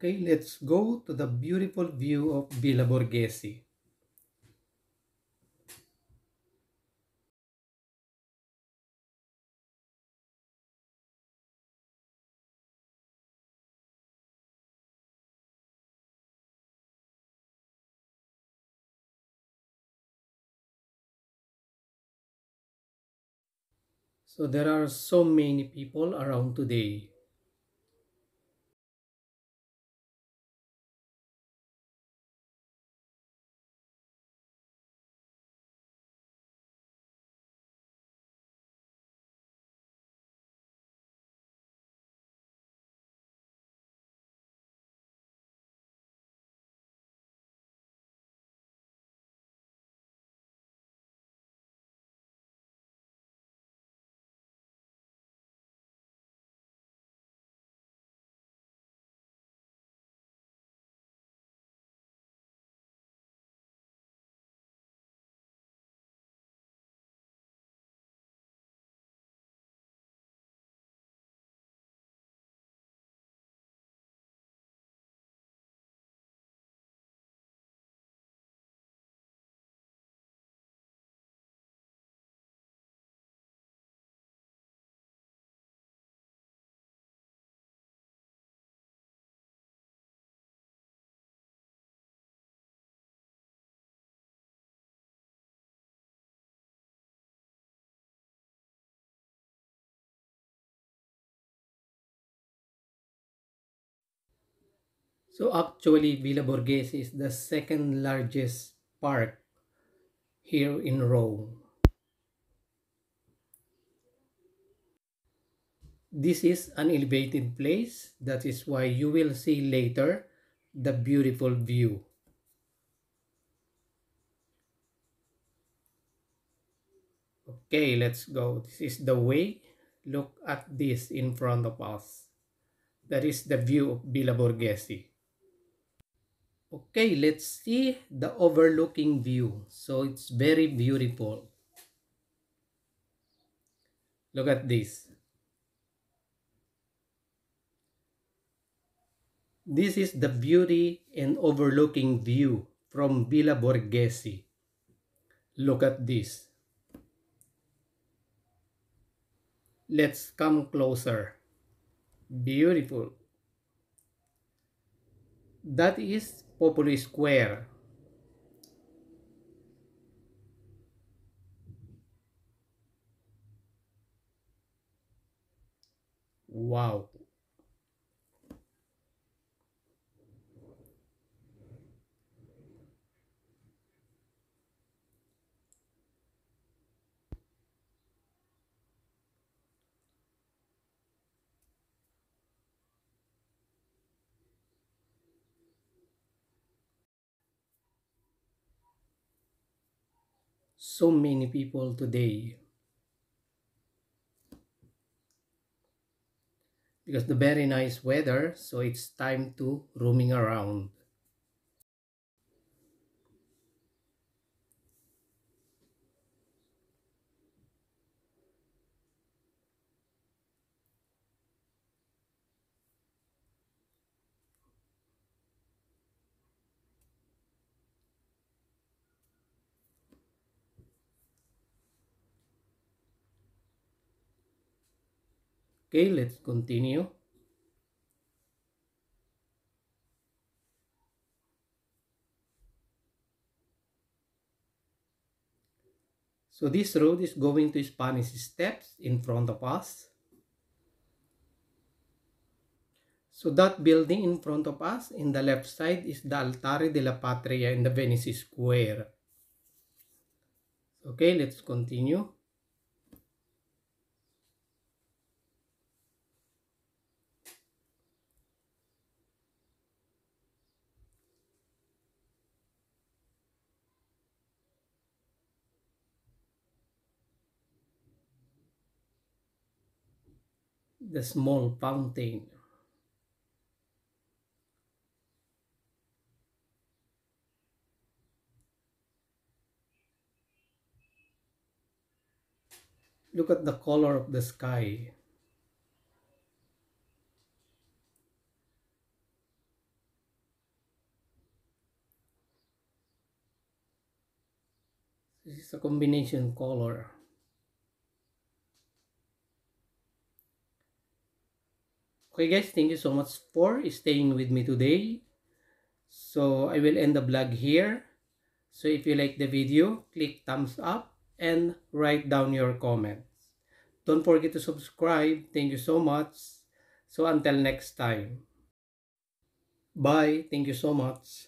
Okay, let's go to the beautiful view of Villa Borghese. So there are so many people around today. So actually, Villa Borghese is the second largest park here in Rome. This is an elevated place. That is why you will see later the beautiful view. Okay, let's go. This is the way. Look at this in front of us. That is the view of Villa Borghese. Okay, let's see the overlooking view. So it's very beautiful. Look at this. This is the beauty and overlooking view from Villa Borghese. Look at this. Let's come closer. Beautiful. That is Populi Square. Wow. So many people today. Because the very nice weather so it's time to roaming around Okay, let's continue. So this road is going to Spanish Steps in front of us. So that building in front of us in the left side is the Altare della Patria in the Venice Square. Okay, let's continue. the small fountain. Look at the color of the sky. This is a combination color. Okay guys, thank you so much for staying with me today. So I will end the vlog here. So if you like the video, click thumbs up and write down your comments. Don't forget to subscribe. Thank you so much. So until next time. Bye. Thank you so much.